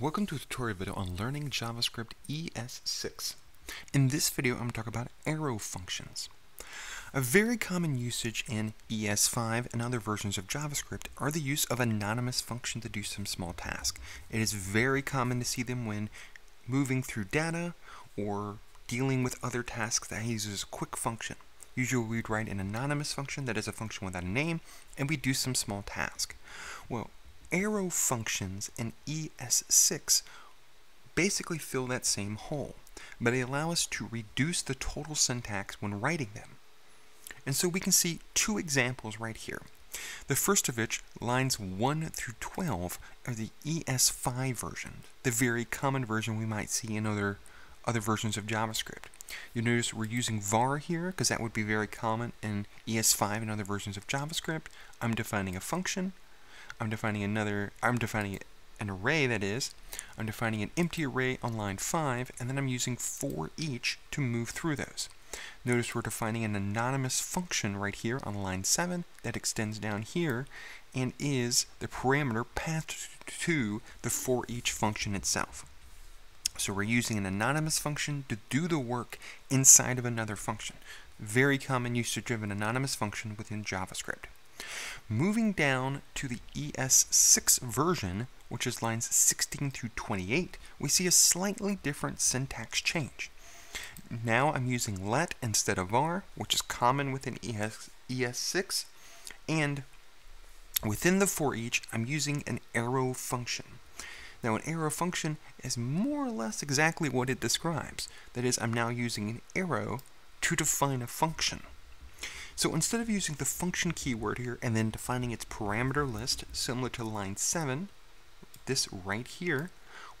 Welcome to a tutorial video on learning JavaScript ES6. In this video, I'm going to talk about arrow functions. A very common usage in ES5 and other versions of JavaScript are the use of anonymous functions to do some small task. It is very common to see them when moving through data or dealing with other tasks that uses a quick function. Usually we'd write an anonymous function that is a function without a name, and we do some small task. Well, arrow functions in ES6 basically fill that same hole, but they allow us to reduce the total syntax when writing them. And so we can see two examples right here. The first of which, lines 1 through 12, are the ES5 version, the very common version we might see in other, other versions of JavaScript. You'll notice we're using var here, because that would be very common in ES5 and other versions of JavaScript. I'm defining a function, I'm defining another, I'm defining an array that is, I'm defining an empty array on line 5, and then I'm using for each to move through those. Notice we're defining an anonymous function right here on line 7 that extends down here and is the parameter passed to the for each function itself. So we're using an anonymous function to do the work inside of another function. Very common usage of an anonymous function within JavaScript. Moving down to the ES6 version, which is lines 16 through 28, we see a slightly different syntax change. Now I'm using let instead of var, which is common within ES, ES6, and within the for each, I'm using an arrow function. Now an arrow function is more or less exactly what it describes. That is, I'm now using an arrow to define a function. So instead of using the function keyword here and then defining its parameter list, similar to line 7, this right here,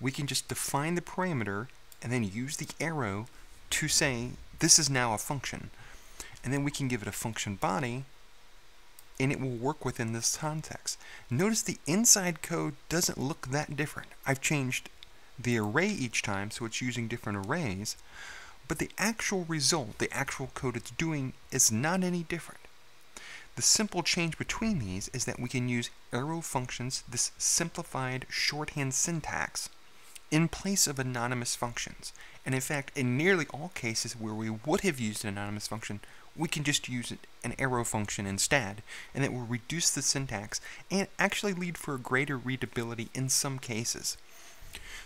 we can just define the parameter and then use the arrow to say this is now a function. And then we can give it a function body and it will work within this context. Notice the inside code doesn't look that different. I've changed the array each time so it's using different arrays, but the actual result, the actual code it's doing, is not any different. The simple change between these is that we can use arrow functions, this simplified shorthand syntax, in place of anonymous functions. And in fact, in nearly all cases where we would have used an anonymous function, we can just use an arrow function instead, and that will reduce the syntax and actually lead for a greater readability in some cases.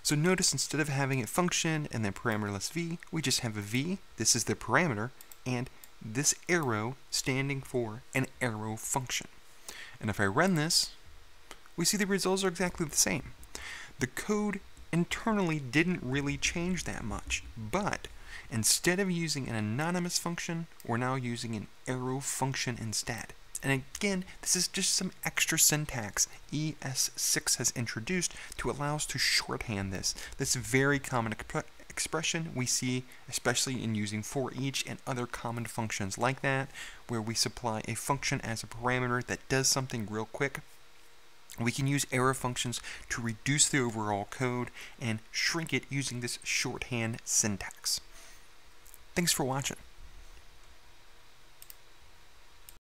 So notice instead of having a function and then parameter list v, we just have a v, this is the parameter, and this arrow standing for an arrow function. And if I run this, we see the results are exactly the same. The code internally didn't really change that much, but instead of using an anonymous function, we're now using an arrow function instead. And again, this is just some extra syntax ES6 has introduced to allow us to shorthand this. This very common exp expression we see especially in using for each and other common functions like that, where we supply a function as a parameter that does something real quick. We can use arrow functions to reduce the overall code and shrink it using this shorthand syntax. Thanks for watching.